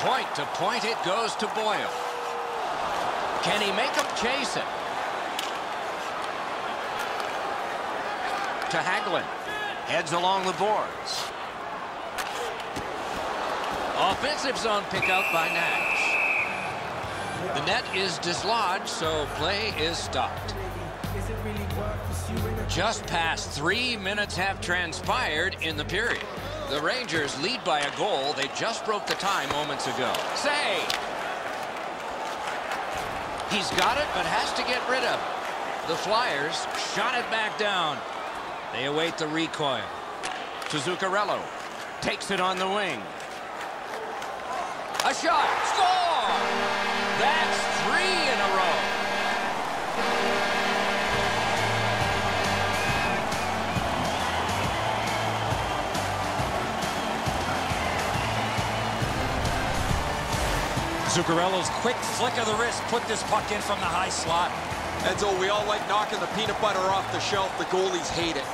Point to point it goes to Boyle. Can he make him chase it? To Hagelin. Heads along the boards. Offensive zone pickout by Nash. The net is dislodged, so play is stopped. Just past three minutes have transpired in the period. The Rangers lead by a goal. They just broke the tie moments ago. Say! He's got it, but has to get rid of it. The Flyers shot it back down. They await the recoil. Zuccarello. Takes it on the wing. A shot. Score! That's three in a row. Zuccarello's quick flick of the wrist put this puck in from the high slot. Edzo, we all like knocking the peanut butter off the shelf. The goalies hate it.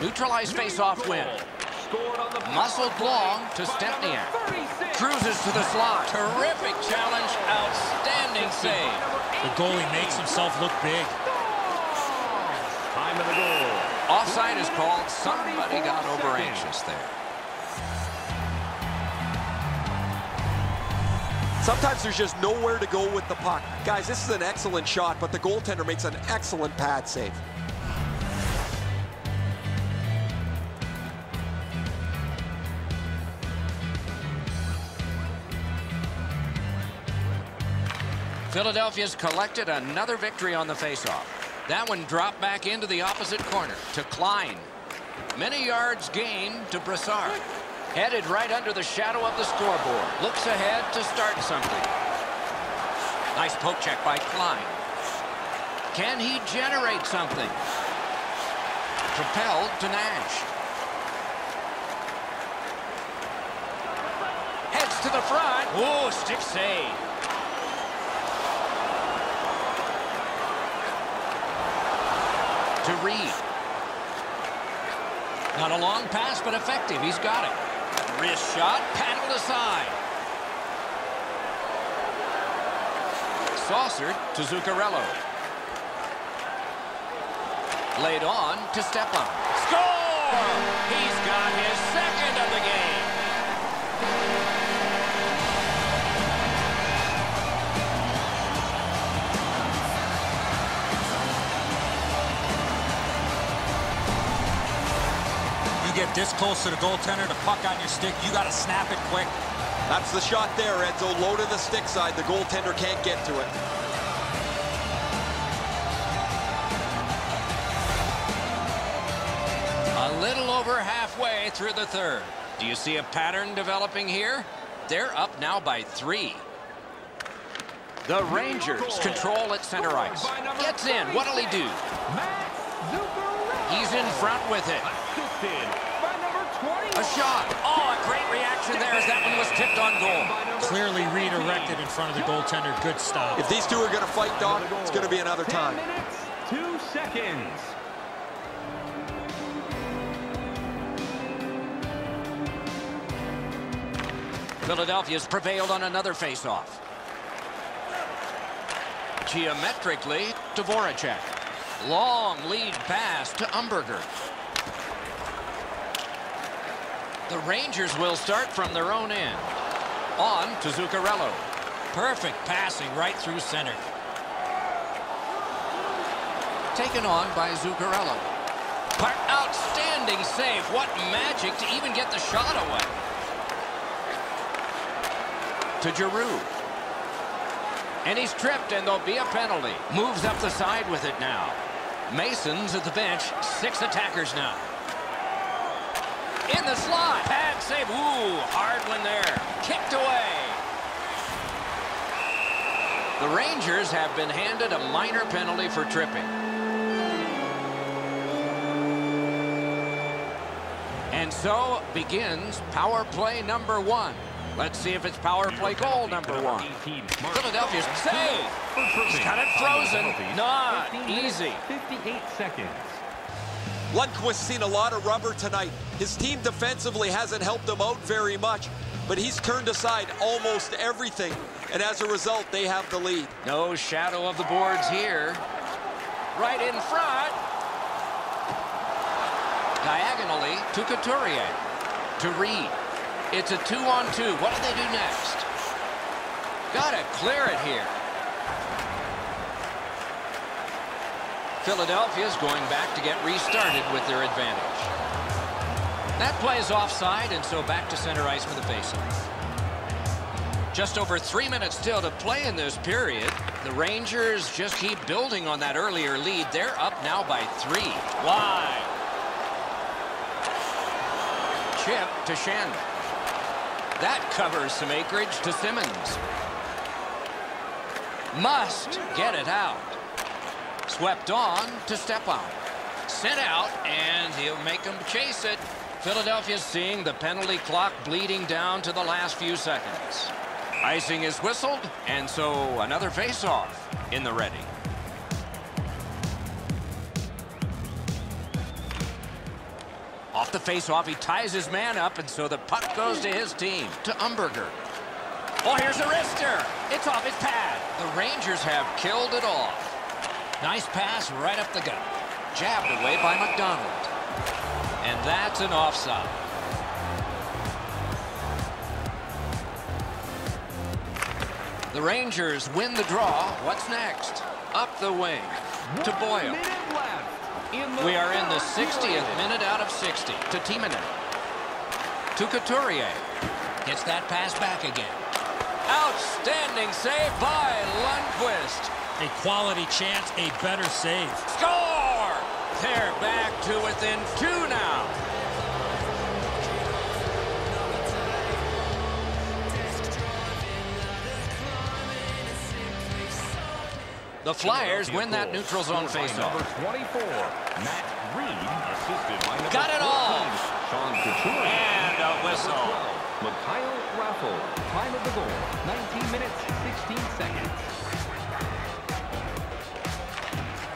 Neutralized face-off win. Muscled long to Stempniak. Cruises to the slot. Terrific challenge. Outstanding save. The goalie makes himself look big. Time of the goal. Offside is called. Somebody got over anxious there. Sometimes there's just nowhere to go with the puck. Guys, this is an excellent shot, but the goaltender makes an excellent pad save. Philadelphia's collected another victory on the faceoff. That one dropped back into the opposite corner to Klein. Many yards gained to Brassard. Headed right under the shadow of the scoreboard. Looks ahead to start something. Nice poke check by Klein. Can he generate something? Propelled to Nash. Heads to the front. Oh, stick save. To Read. Not a long pass, but effective. He's got it. Wrist shot, paddled aside. Saucered to Zuccarello. Laid on to Stepan. Score! He's got his second of the game. Get this close to the goaltender, the puck on your stick, you got to snap it quick. That's the shot there, Edzo. Low to the stick side. The goaltender can't get to it. A little over halfway through the third. Do you see a pattern developing here? They're up now by three. The Rangers control at center ice. Gets in. What'll he do? He's in front with it. A shot. Oh, a great reaction there as that one was tipped on goal. Clearly redirected in front of the goaltender. Good stop. If these two are going to fight, Doc, it's going to be another time. minutes, two seconds. Philadelphia's prevailed on another faceoff. Geometrically to Voracek. Long lead pass to Umberger. The Rangers will start from their own end. On to Zuccarello. Perfect passing right through center. Taken on by Zuccarello. Part outstanding save. What magic to even get the shot away. To Giroux. And he's tripped, and there'll be a penalty. Moves up the side with it now. Mason's at the bench. Six attackers now. In the slot. Pad save. Ooh, hard one there. Kicked away. The Rangers have been handed a minor penalty for tripping. And so begins power play number one. Let's see if it's power play goal number one. Philadelphia's save. He's got it frozen. Not easy. 58 seconds. Lundqvist's seen a lot of rubber tonight. His team defensively hasn't helped him out very much, but he's turned aside almost everything, and as a result, they have the lead. No shadow of the boards here. Right in front. Diagonally to Couturier. To Read. It's a two-on-two. What do they do next? Gotta clear it here. Philadelphia's going back to get restarted with their advantage. That play is offside, and so back to center ice for the faceoff. Just over three minutes still to play in this period. The Rangers just keep building on that earlier lead. They're up now by three. Wide. Chip to Shannon. That covers some acreage to Simmonds. Must get it out. Swept on to Stepan. Sent out, and he'll make them chase it. Philadelphia seeing the penalty clock bleeding down to the last few seconds. Icing is whistled, and so another face-off in the ready. Off the face-off, he ties his man up, and so the puck goes to his team, to Umberger. Oh, here's a wrister. It's off his pad. The Rangers have killed it off. Nice pass right up the gut. Jabbed away by MacDonald. And that's an offside. The Rangers win the draw. What's next? Up the wing to Boyle. We are in the 60th minute out of 60 to Timonen. To Couturier. Gets that pass back again. Outstanding save by Lundqvist. A quality chance, a better save. Score! They're back to within two now. The Flyers win that neutral zone faceoff. Number 24, Matt Read, assisted by number Got it all. Sean Couturier. And a whistle. Mikhail Raffl, time of the goal, 19 minutes, 16 seconds.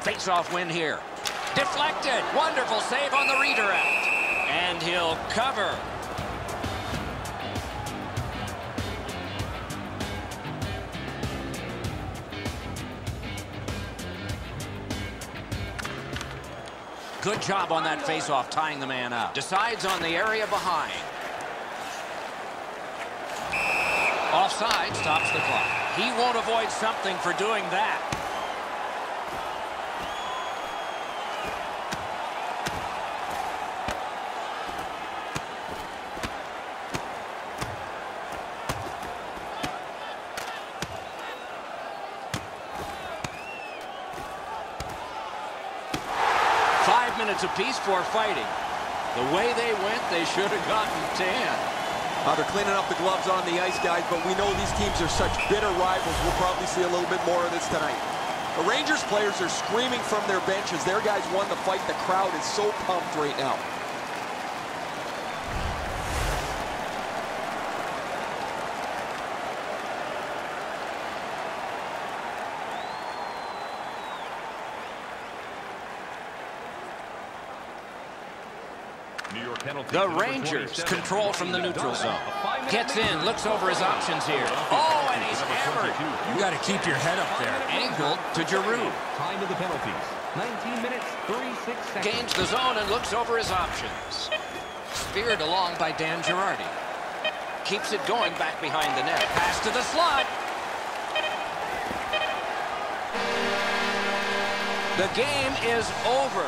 Face-off win here. Deflected. Wonderful save on the redirect. And he'll cover. Good job on that face-off, tying the man up. Decides on the area behind. Offside stops the clock. He won't avoid something for doing that. Minutes apiece for fighting. The way they went, they should have gotten 10. Uh, they're cleaning up the gloves on the ice, guys, but we know these teams are such bitter rivals. We'll probably see a little bit more of this tonight. The Rangers players are screaming from their benches. Their guys won the fight. The crowd is so pumped right now. The Rangers control from the neutral zone. Gets in, looks over his options here. Oh, and he's hammered. You got to keep your head up there. Angled to Giroux. Time of the penalties, 19 minutes, 36 seconds. Gains the zone and looks over his options. Speared along by Dan Girardi. Keeps it going back behind the net. Pass to the slot. The game is over.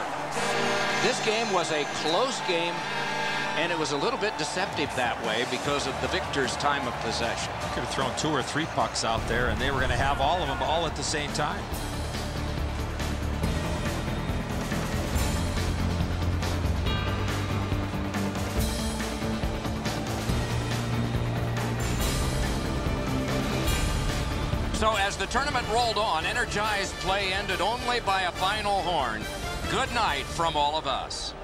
This game was a close game, and it was a little bit deceptive that way because of the victor's time of possession. Could have thrown two or three pucks out there, and they were going to have all of them all at the same time. So as the tournament rolled on, energized play ended only by a final horn. Good night from all of us.